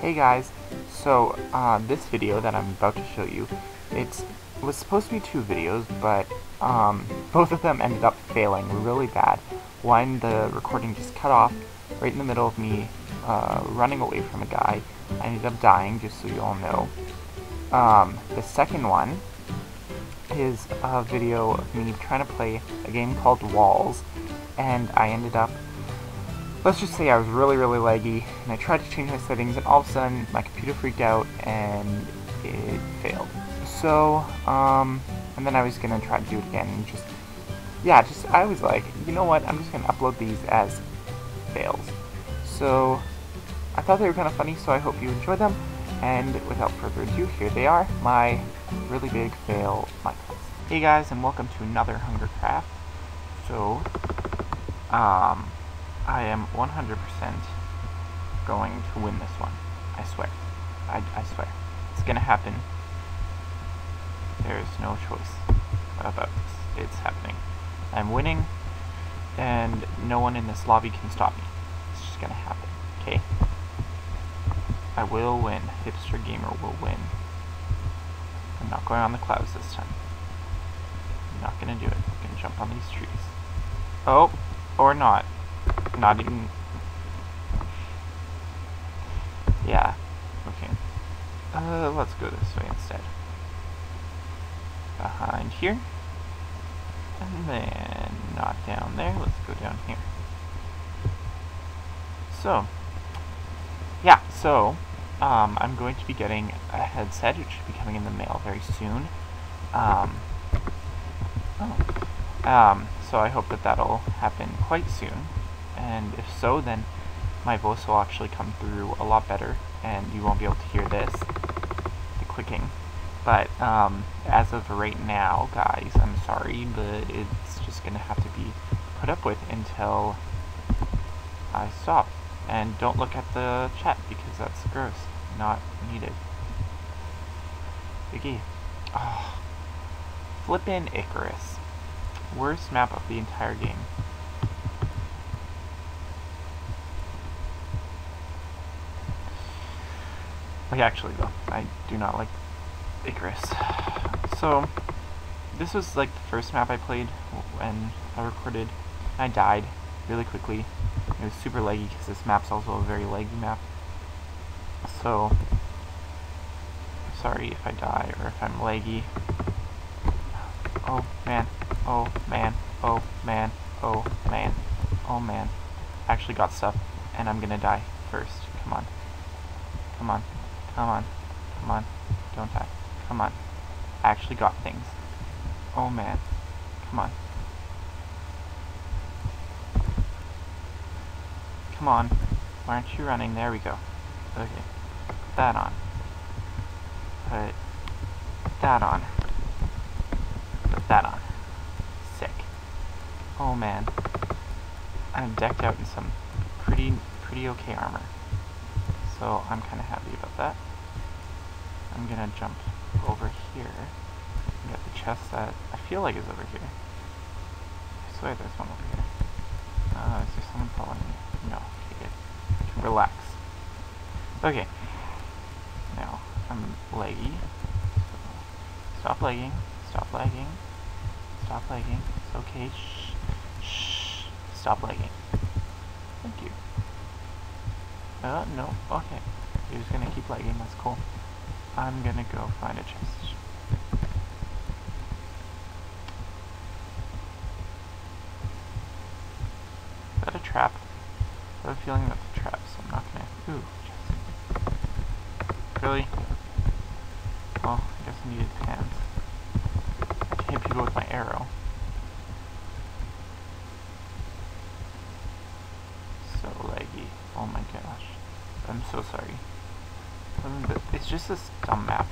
Hey guys, so uh, this video that I'm about to show you, it was supposed to be two videos, but um, both of them ended up failing really bad. One, the recording just cut off right in the middle of me uh, running away from a guy. I ended up dying, just so you all know. Um, the second one is a video of me trying to play a game called Walls, and I ended up let's just say I was really, really laggy, and I tried to change my settings, and all of a sudden my computer freaked out, and it failed. So, um, and then I was gonna try to do it again, and just, yeah, just, I was like, you know what, I'm just gonna upload these as fails. So, I thought they were kind of funny, so I hope you enjoy them, and without further ado, here they are, my really big fail Minecraft. Hey guys, and welcome to another Hungercraft. So, um, I am 100% going to win this one. I swear. I, I swear. It's gonna happen. There's no choice about this. It's happening. I'm winning, and no one in this lobby can stop me. It's just gonna happen, okay? I will win. Hipster Gamer will win. I'm not going on the clouds this time. I'm not gonna do it. I'm gonna jump on these trees. Oh, or not not even... Yeah. Okay. Uh, let's go this way instead. Behind here. And then not down there. Let's go down here. So, yeah, so, um, I'm going to be getting a headset, which should be coming in the mail very soon. Um, oh, um, so I hope that that'll happen quite soon and if so, then my voice will actually come through a lot better, and you won't be able to hear this, the clicking. But um, as of right now, guys, I'm sorry, but it's just going to have to be put up with until I stop. And don't look at the chat, because that's gross. Not needed. Biggie. Oh. Flippin' Icarus. Worst map of the entire game. Like, actually, though, I do not like Icarus. So, this was, like, the first map I played when I recorded. I died really quickly. It was super laggy because this map's also a very laggy map. So, sorry if I die or if I'm laggy. Oh, man. Oh, man. Oh, man. Oh, man. Oh, man. I actually got stuff, and I'm gonna die first. Come on. Come on. Come on. Come on. Don't die. Come on. I actually got things. Oh man. Come on. Come on. Why aren't you running? There we go. Okay. Put that on. Put that on. Put that on. Sick. Oh man. I'm decked out in some pretty, pretty okay armor. So I'm kind of happy about that. I'm gonna jump over here and get the chest that I feel like is over here. I swear there's one over here. Uh, is there someone following me? No. Okay, good. Relax. Okay. Now, I'm laggy. So stop lagging. Stop lagging. Stop lagging. It's okay. Shh. Shh. Stop lagging. Thank you. Uh, no. Okay. You're just gonna keep lagging. That's cool. I'm gonna go find a chest. Is that a trap? I have a feeling that's a trap, so I'm not gonna... Ooh, chest. Really? Well, I guess I needed hands. I can hit people with my arrow. So laggy. Oh my gosh. I'm so sorry. It's just this dumb map.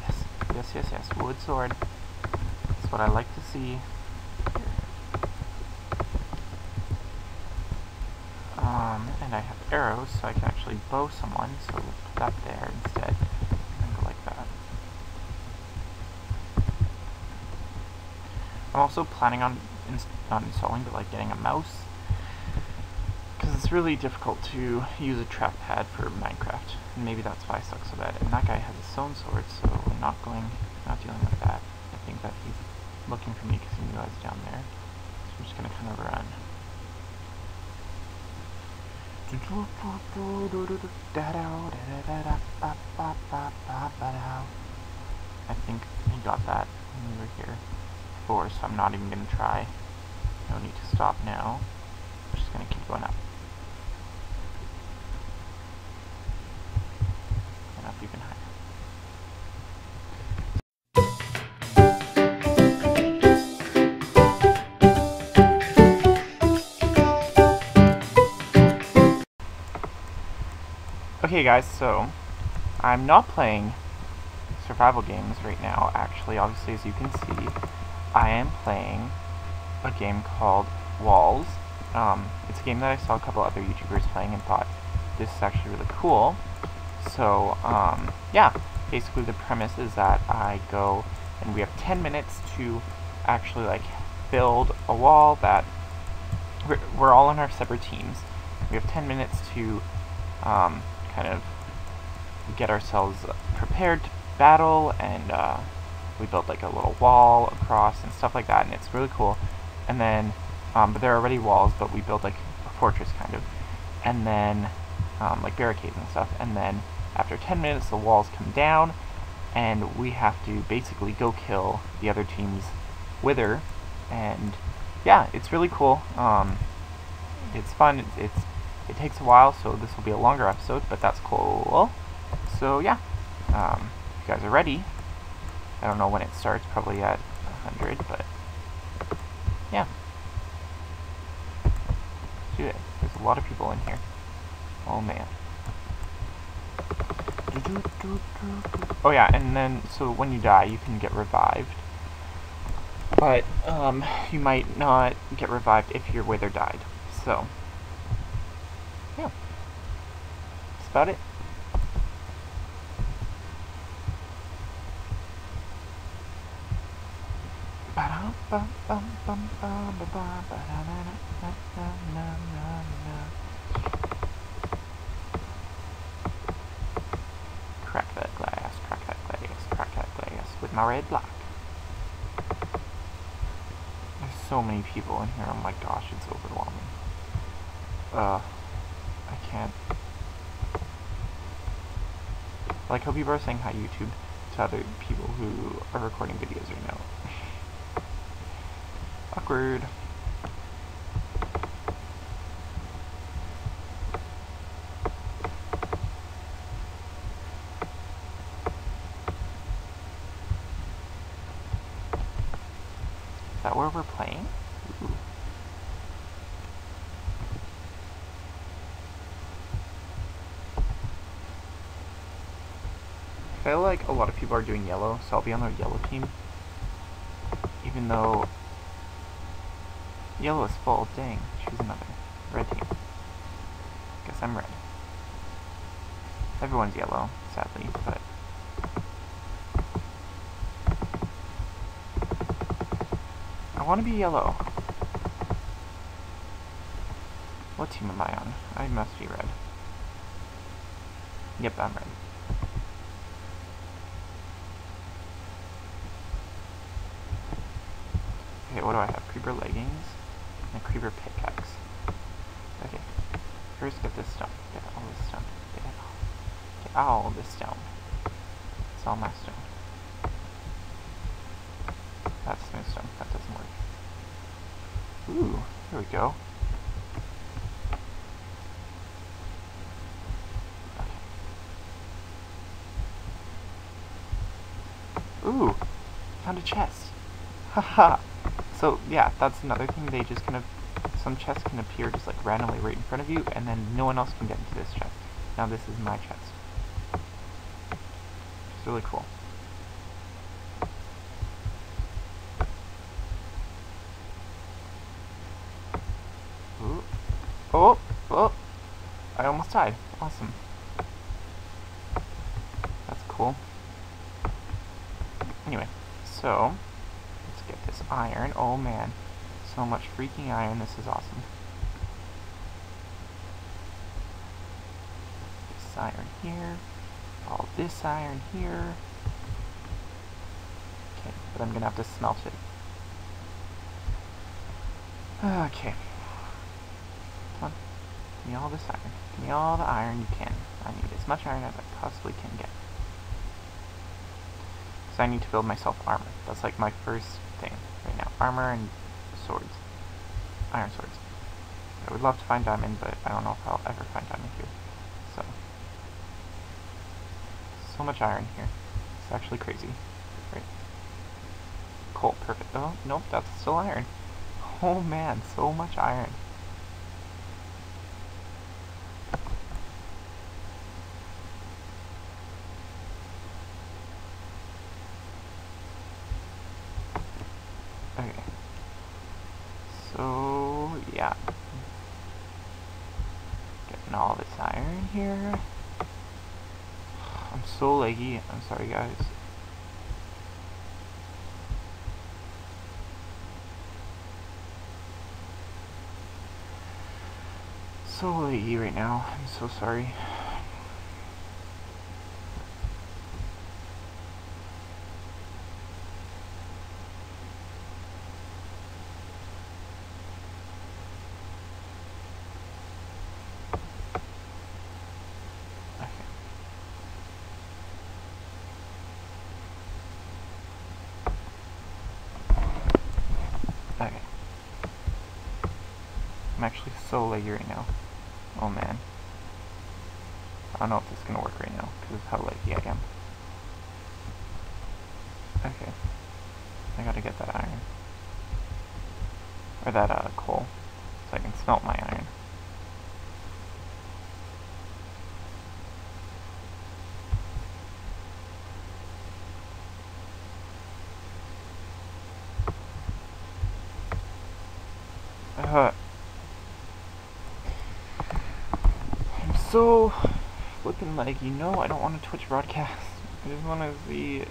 Yes, yes, yes, yes. Wood sword. That's what I like to see. Um, and I have arrows, so I can actually bow someone, so we'll put that there instead. Like that. I'm also planning on, ins on installing, but like getting a mouse. It's really difficult to use a trackpad for Minecraft, and maybe that's why I suck so bad. And that guy has a stone sword, so I'm not going, not dealing with that. I think that he's looking for me because he knew I was down there. So I'm just gonna kind of run. I think he got that when we were here before, so I'm not even gonna try. No need to stop now. I'm just gonna keep going up. Okay guys, so I'm not playing survival games right now, actually, obviously as you can see. I am playing a game called Walls. Um, it's a game that I saw a couple other YouTubers playing and thought this is actually really cool. So, um, yeah, basically the premise is that I go and we have 10 minutes to actually like build a wall that we're, we're all on our separate teams. We have 10 minutes to um, kind of get ourselves prepared to battle and uh, we built like a little wall across and stuff like that and it's really cool. And then um, but there are already walls but we built like a fortress kind of. And then um, like barricades and stuff. And then after 10 minutes the walls come down and we have to basically go kill the other team's wither and yeah it's really cool. Um, it's fun. It's, it's it takes a while so this will be a longer episode but that's cool. So yeah. Um, if you guys are ready I don't know when it starts probably at 100 but yeah. Let's do it. There's a lot of people in here. Oh man. Oh yeah and then so when you die you can get revived. But um, you might not get revived if your wither died so yeah that's about it Crack that glass, crack that glass, crack that glass with my red block. There's so many people in here, oh my gosh, it's overwhelming. Uh, I can't. Like how people are saying hi YouTube to other people who are recording videos right now. Awkward. Is that where we're playing? Ooh. I feel like a lot of people are doing yellow, so I'll be on the yellow team. Even though Yellow is full. Dang. Choose another. Red team. Guess I'm red. Everyone's yellow, sadly, but... I want to be yellow. What team am I on? I must be red. Yep, I'm red. Okay, what do I have? Creeper leggings? and creeper pickaxe. Okay, first get this stone. Get all this stone. Get it all. Get all this stone. It's all my stone. That's no stone. That doesn't work. Ooh, here we go. Ooh, found a chest. Haha. So yeah, that's another thing. They just kind of some chests can appear just like randomly right in front of you, and then no one else can get into this chest. Now this is my chest. It's really cool. Ooh. Oh, oh! I almost died. Awesome. That's cool. Anyway, so iron. Oh man, so much freaking iron. This is awesome. This iron here, all this iron here. Okay, but I'm gonna have to smelt it. Okay. Come on. Give me all this iron. Give me all the iron you can. I need as much iron as I possibly can get. Because I need to build myself armor. That's like my first thing now. Armor and swords. Iron swords. I would love to find diamond, but I don't know if I'll ever find diamond here. So. So much iron here. It's actually crazy. Right. Coal, perfect. Oh, nope, that's still iron. Oh man, so much iron. Okay. So, yeah. Getting all this iron here. I'm so laggy. I'm sorry, guys. So laggy right now. I'm so sorry. Okay. I'm actually so laggy right now. Oh man. I don't know if this is gonna work right now, because of how laggy I am. Okay. I gotta get that iron. Or that, uh, coal. So I can smelt my iron. Uh, I'm so flipping like, you know, I don't want to Twitch broadcast. I just want to see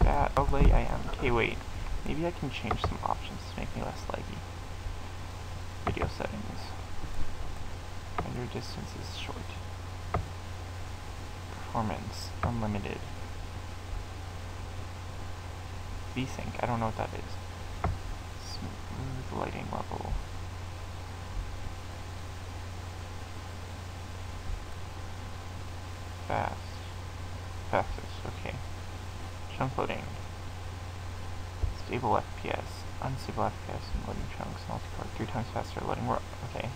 stat how late I am. Okay, wait. Maybe I can change some options to make me less laggy. Video settings. Render distance is short. Performance, unlimited. VSync, I don't know what that is smooth lighting level. Fast. Fastest, okay. Chunk loading. Stable FPS. Unstable FPS and loading chunks. Multicore. Three times faster loading. We're, okay.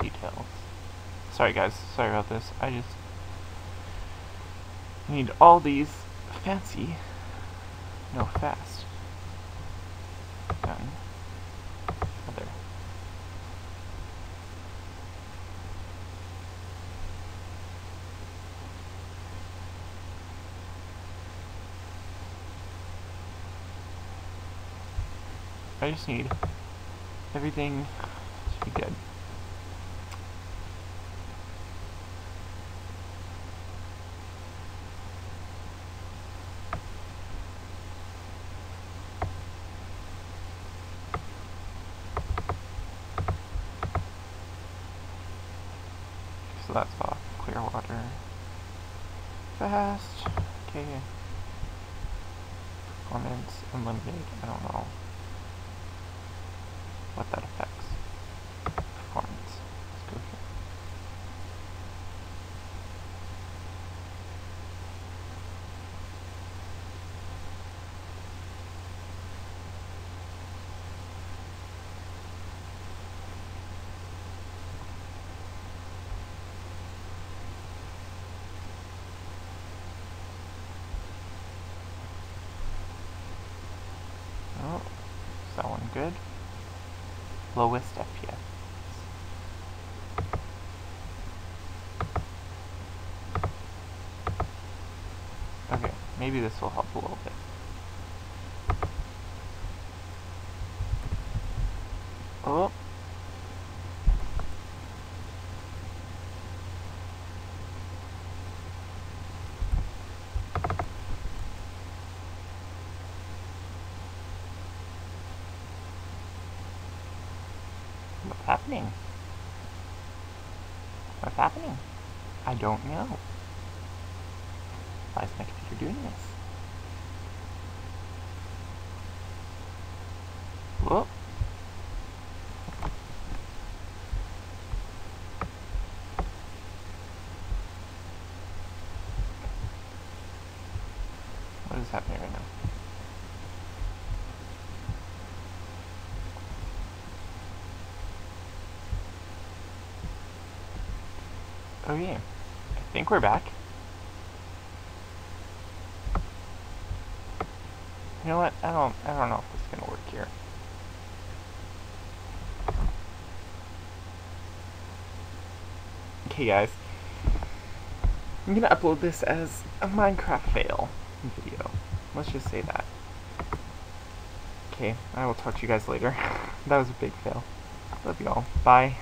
Details. Sorry guys, sorry about this. I just need all these fancy, no fast. Done. Other. I just need everything to be good. So that's off. Clear water. Fast. Okay. Performance unlimited. I don't know what that affects. Good. Lowest FPS. Okay, maybe this will help a little bit. Oh. Happening? What's happening? I don't know. Why is my computer doing this? Whoop. What is happening right now? Okay, I think we're back. You know what? I don't I don't know if this is gonna work here. Okay guys. I'm gonna upload this as a Minecraft fail video. Let's just say that. Okay, I will talk to you guys later. that was a big fail. Love y'all. Bye.